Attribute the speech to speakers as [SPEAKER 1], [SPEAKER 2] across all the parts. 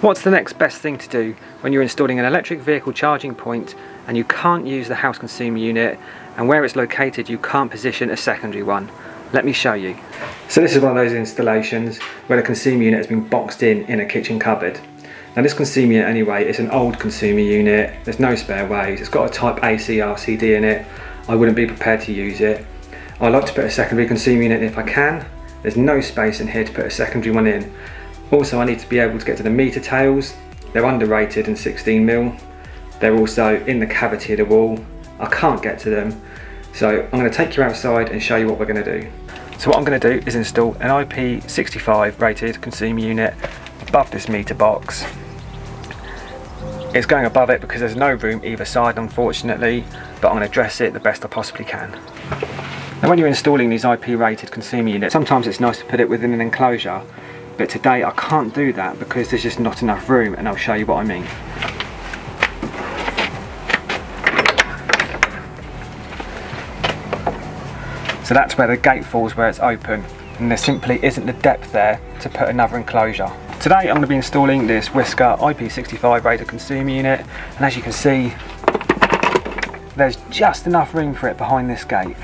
[SPEAKER 1] What's the next best thing to do when you're installing an electric vehicle charging point and you can't use the house consumer unit and where it's located you can't position a secondary one? Let me show you. So this is one of those installations where the consumer unit has been boxed in in a kitchen cupboard. Now this consumer unit anyway is an old consumer unit, there's no spare ways, it's got a type AC RCD in it, I wouldn't be prepared to use it. I like to put a secondary consumer unit if I can, there's no space in here to put a secondary one in also I need to be able to get to the meter tails. They're underrated in 16mm. They're also in the cavity of the wall. I can't get to them. So I'm going to take you outside and show you what we're going to do. So what I'm going to do is install an IP65 rated consumer unit above this meter box. It's going above it because there's no room either side unfortunately, but I'm going to dress it the best I possibly can. Now when you're installing these IP rated consumer units, sometimes it's nice to put it within an enclosure but today I can't do that because there's just not enough room and I'll show you what I mean. So that's where the gate falls where it's open and there simply isn't the depth there to put another enclosure. Today I'm going to be installing this Wiska IP65 rated consumer unit and as you can see there's just enough room for it behind this gate.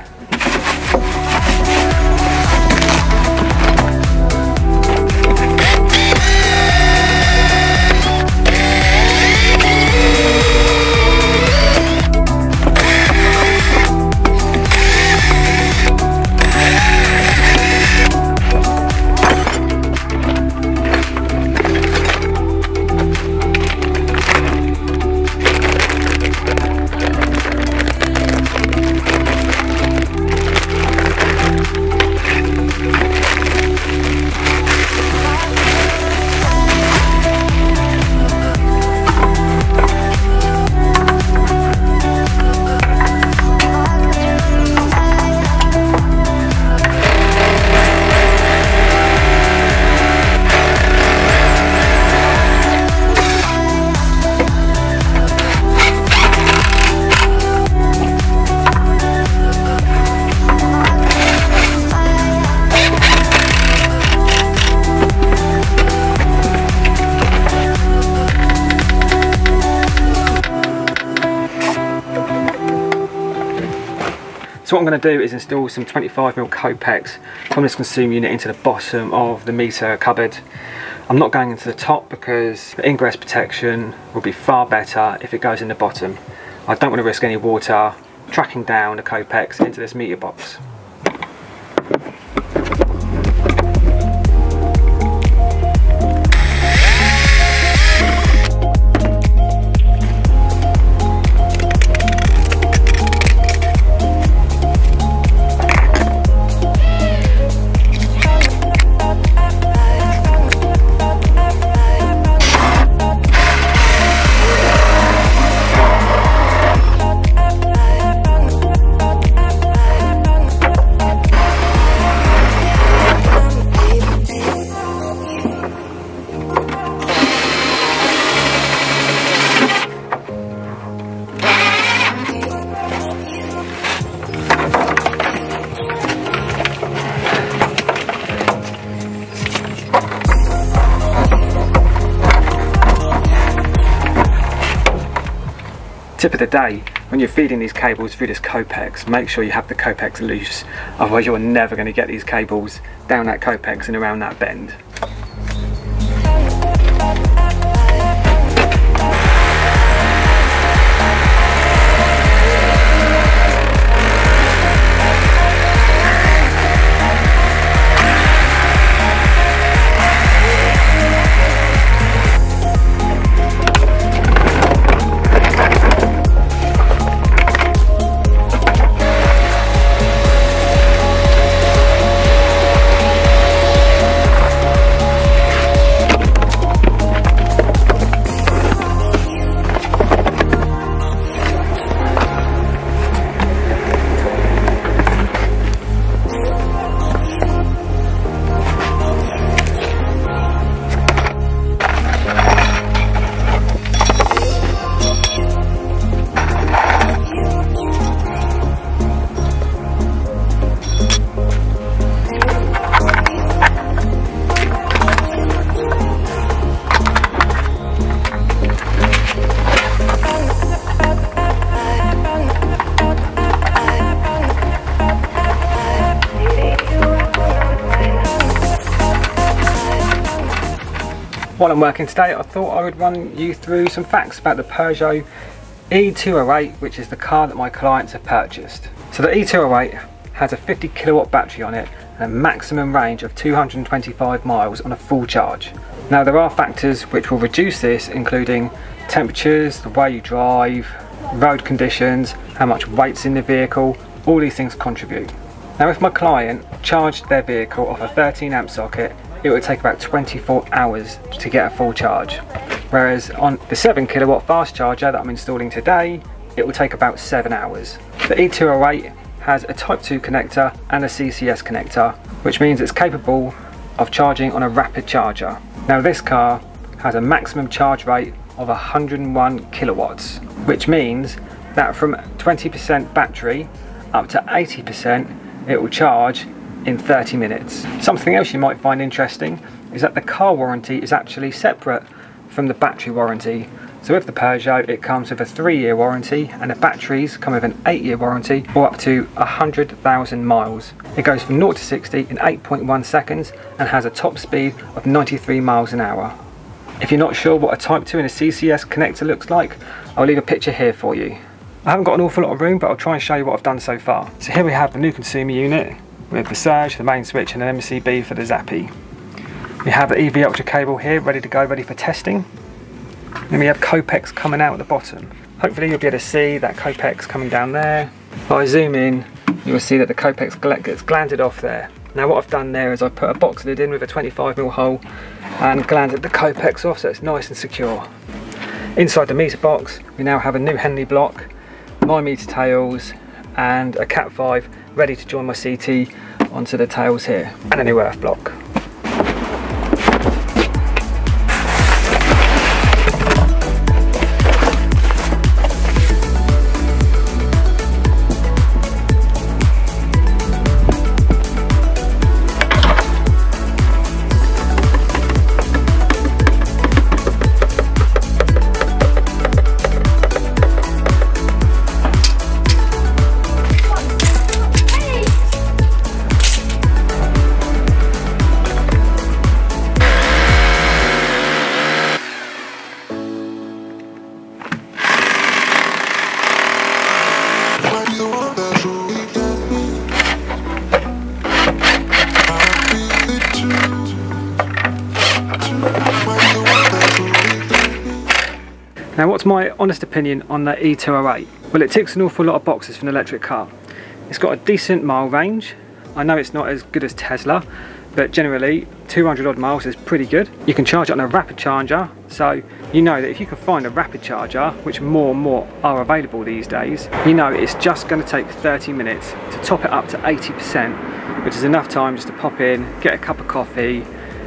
[SPEAKER 1] So what I'm going to do is install some 25mm Kopex from this consumer unit into the bottom of the meter cupboard. I'm not going into the top because the ingress protection will be far better if it goes in the bottom. I don't want to risk any water tracking down the Kopex into this meter box. Tip of the day, when you're feeding these cables through this Kopex, make sure you have the Kopex loose, otherwise you're never going to get these cables down that Kopex and around that bend. While I'm working today I thought I would run you through some facts about the Peugeot E208 which is the car that my clients have purchased. So the E208 has a 50 kilowatt battery on it and a maximum range of 225 miles on a full charge. Now there are factors which will reduce this including temperatures, the way you drive, road conditions, how much weight's in the vehicle, all these things contribute. Now if my client charged their vehicle off a 13 amp socket, it would take about 24 hours to get a full charge. Whereas on the 7 kilowatt fast charger that I'm installing today, it will take about 7 hours. The E208 has a Type 2 connector and a CCS connector, which means it's capable of charging on a rapid charger. Now this car has a maximum charge rate of 101 kilowatts, which means that from 20% battery up to 80% it will charge in 30 minutes. Something else you might find interesting is that the car warranty is actually separate from the battery warranty. So with the Peugeot it comes with a 3 year warranty and the batteries come with an 8 year warranty or up to 100,000 miles. It goes from 0 to 60 in 8.1 seconds and has a top speed of 93 miles an hour. If you're not sure what a Type 2 and a CCS connector looks like, I'll leave a picture here for you. I haven't got an awful lot of room, but I'll try and show you what I've done so far. So here we have the new consumer unit with the surge, the main switch and an MCB for the Zappi. We have the EV Ultra cable here ready to go, ready for testing. Then we have Kopex coming out at the bottom. Hopefully you'll be able to see that Kopex coming down there. If I zoom in, you'll see that the Kopex gets glanded off there. Now what I've done there is I've put a box lid in with a 25mm hole and glanded the Kopex off so it's nice and secure. Inside the meter box we now have a new Henley block my meter tails and a Cat 5 ready to join my CT onto the tails here and a new earth block. Now what's my honest opinion on the E208? Well it ticks an awful lot of boxes for an electric car. It's got a decent mile range. I know it's not as good as Tesla, but generally 200 odd miles is pretty good. You can charge it on a rapid charger, so you know that if you can find a rapid charger, which more and more are available these days, you know it's just going to take 30 minutes to top it up to 80%, which is enough time just to pop in, get a cup of coffee,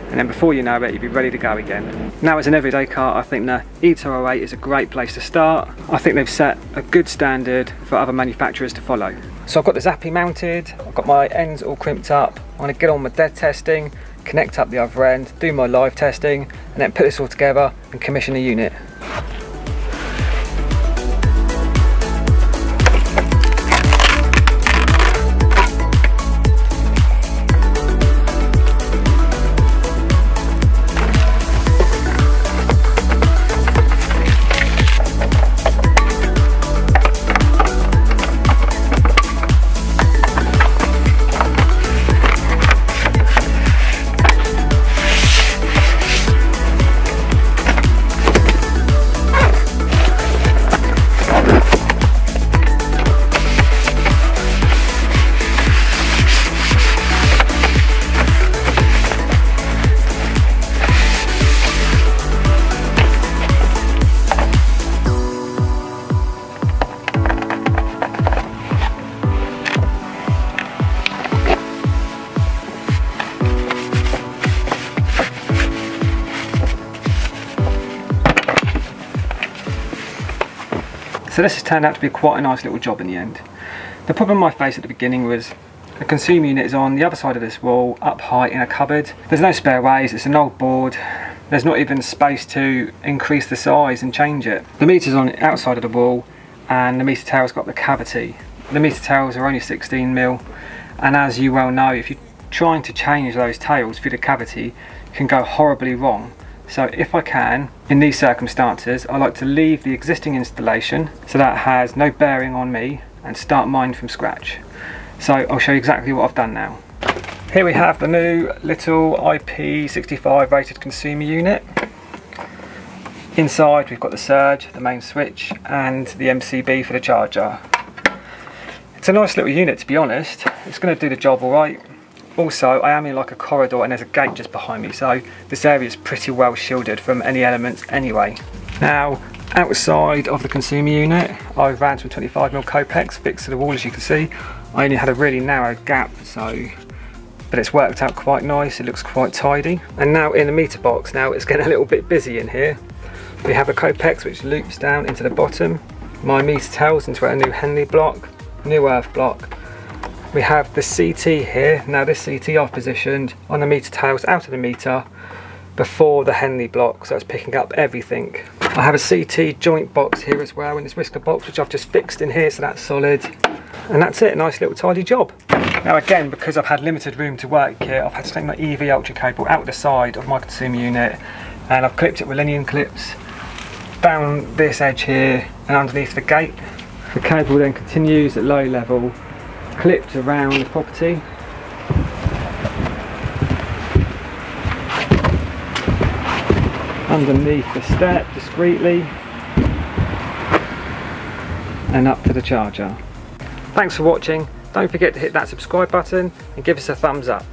[SPEAKER 1] and then before you know it you'll be ready to go again. Now as an everyday car I think the E208 is a great place to start. I think they've set a good standard for other manufacturers to follow. So I've got the Zappi mounted, I've got my ends all crimped up, I'm going to get on with dead testing, connect up the other end, do my live testing and then put this all together and commission a unit. So this has turned out to be quite a nice little job in the end. The problem I faced at the beginning was the consumer unit is on the other side of this wall, up high in a cupboard. There's no spare ways, it's an old board. There's not even space to increase the size and change it. The meter's on the outside of the wall and the meter tail's got the cavity. The meter tails are only 16 mil and as you well know, if you're trying to change those tails through the cavity, can go horribly wrong. So if I can, in these circumstances, I like to leave the existing installation so that has no bearing on me and start mine from scratch. So I'll show you exactly what I've done now. Here we have the new little IP65 rated consumer unit. Inside we've got the surge, the main switch and the MCB for the charger. It's a nice little unit to be honest. It's going to do the job alright. Also I am in like a corridor and there's a gate just behind me so this area is pretty well shielded from any elements anyway. Now outside of the consumer unit I ran some 25mm Kopex fixed to the wall as you can see. I only had a really narrow gap so but it's worked out quite nice, it looks quite tidy. And now in the meter box, now it's getting a little bit busy in here. We have a Kopex which loops down into the bottom, my meter tails into a new Henley block, new earth block. We have the CT here, now this CT I've positioned on the meter tails out of the meter before the Henley block, so it's picking up everything. I have a CT joint box here as well in this Wiska box which I've just fixed in here so that's solid. And that's it, a nice little tidy job. Now again, because I've had limited room to work here, I've had to take my EV Ultra cable out the side of my consumer unit and I've clipped it with Linian clips down this edge here and underneath the gate. The cable then continues at low level, clipped around the property underneath the step discreetly and up to the charger. Thanks for watching. Don't forget to hit that subscribe button and give us a thumbs up.